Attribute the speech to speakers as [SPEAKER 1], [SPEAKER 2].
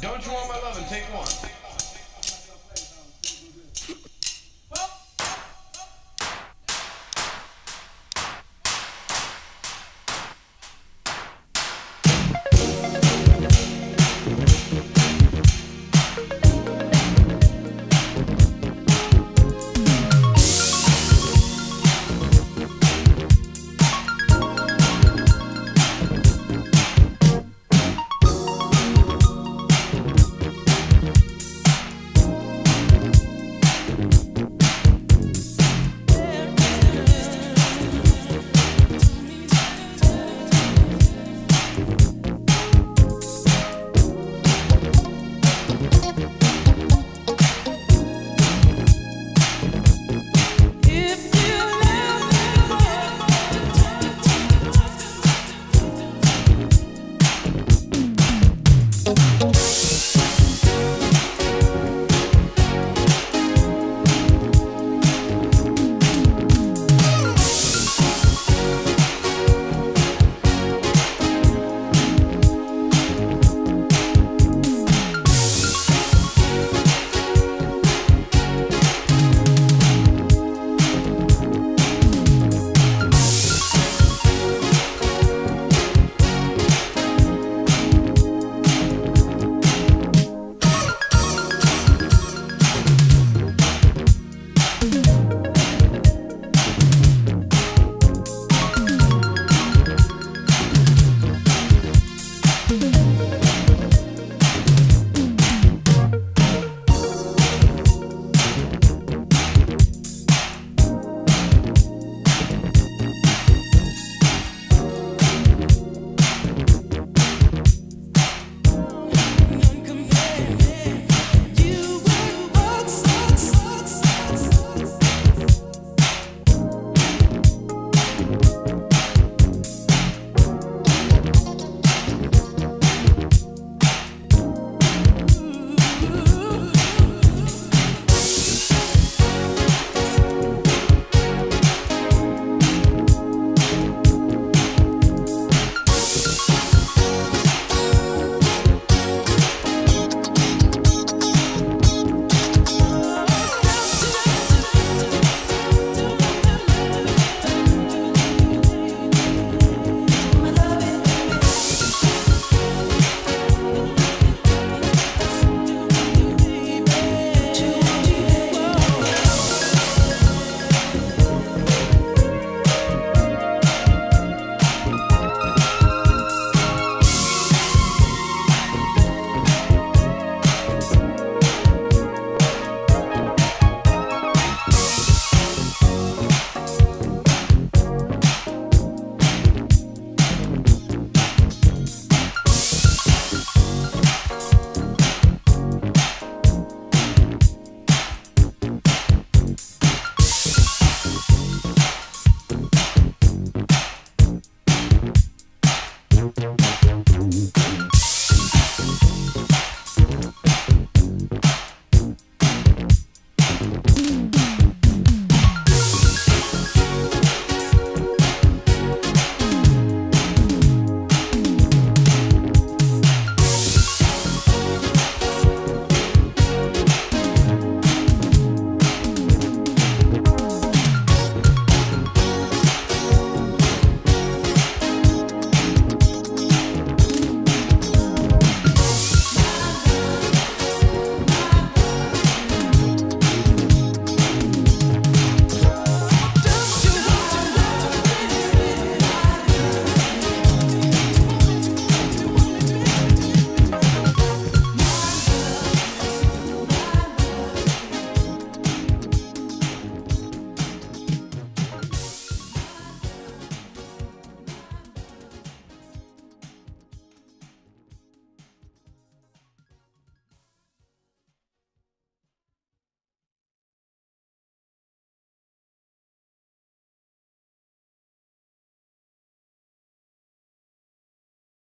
[SPEAKER 1] Don't you want my love and take one?